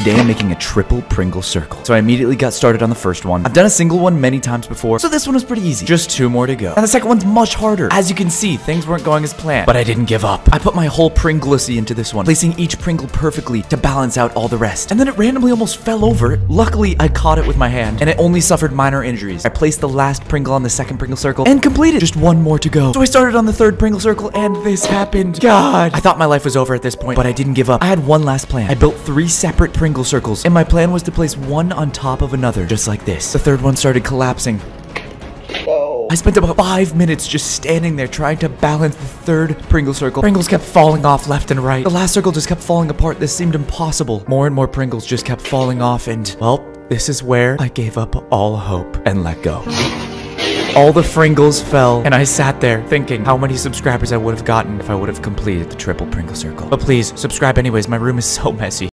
Today I'm making a triple Pringle circle. So I immediately got started on the first one. I've done a single one many times before, so this one was pretty easy. Just two more to go. And the second one's much harder. As you can see, things weren't going as planned, but I didn't give up. I put my whole Pringlecy into this one, placing each Pringle perfectly to balance out all the rest. And then it randomly almost fell over. Luckily, I caught it with my hand, and it only suffered minor injuries. I placed the last Pringle on the second Pringle circle and completed. Just one more to go. So I started on the third Pringle circle, and this happened. God. I thought my life was over at this point, but I didn't give up. I had one last plan. I built three separate Pringle circles, and my plan was to place one on top of another, just like this. The third one started collapsing. I spent about five minutes just standing there trying to balance the third Pringle circle. Pringles kept falling off left and right. The last circle just kept falling apart. This seemed impossible. More and more Pringles just kept falling off and, well, this is where I gave up all hope and let go. All the Pringles fell, and I sat there thinking how many subscribers I would have gotten if I would have completed the triple Pringle circle. But please, subscribe anyways, my room is so messy.